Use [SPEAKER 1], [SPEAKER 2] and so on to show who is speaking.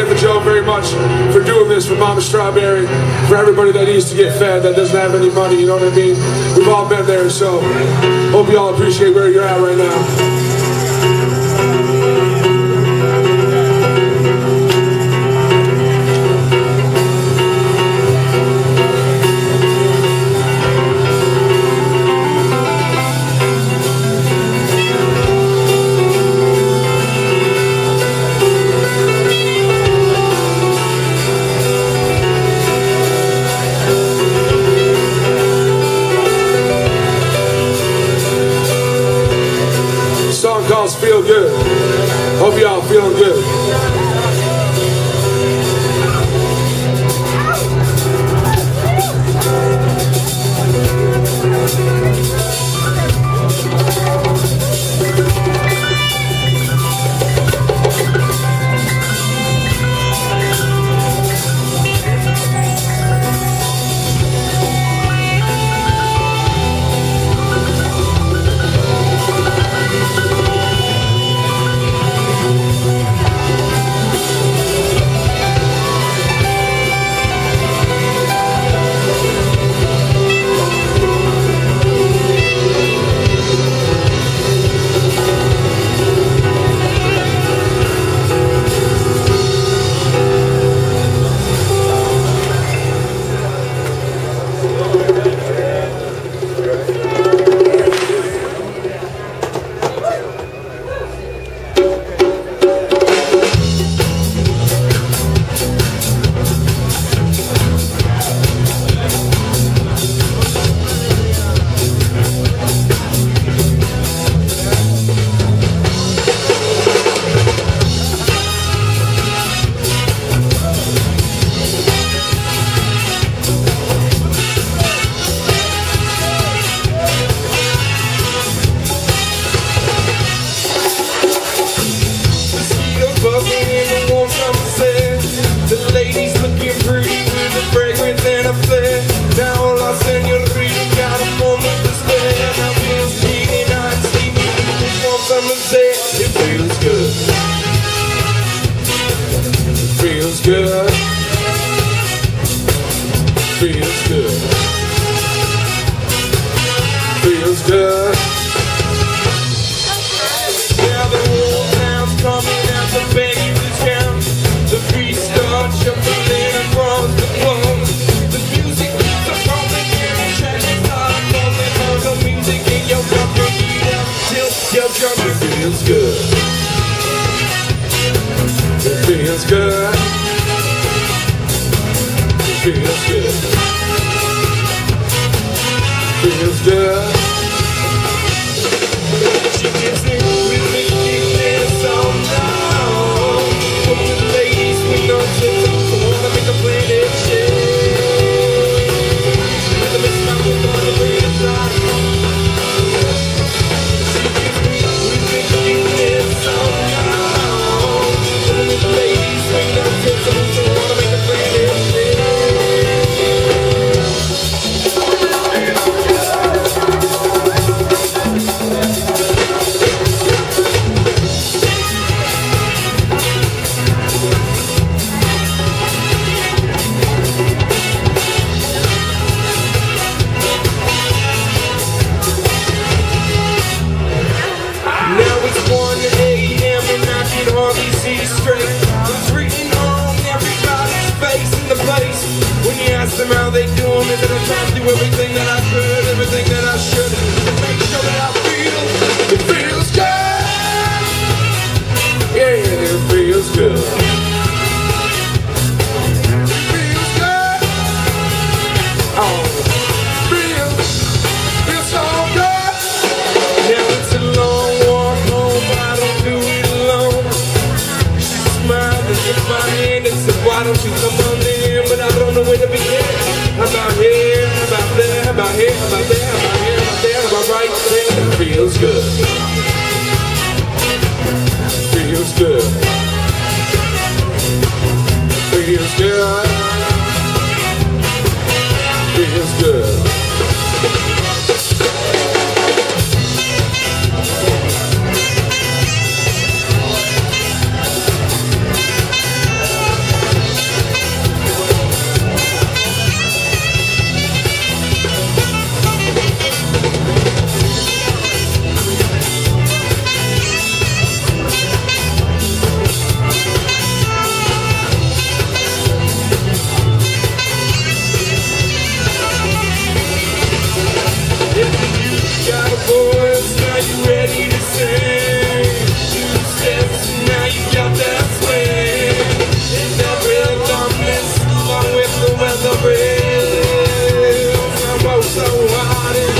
[SPEAKER 1] Samantha Joe very much for doing this for Mama Strawberry, for everybody that needs to get fed that doesn't have any money, you know what I mean? We've all been there, so hope you all appreciate where you're at right now.
[SPEAKER 2] feels good.
[SPEAKER 1] about it.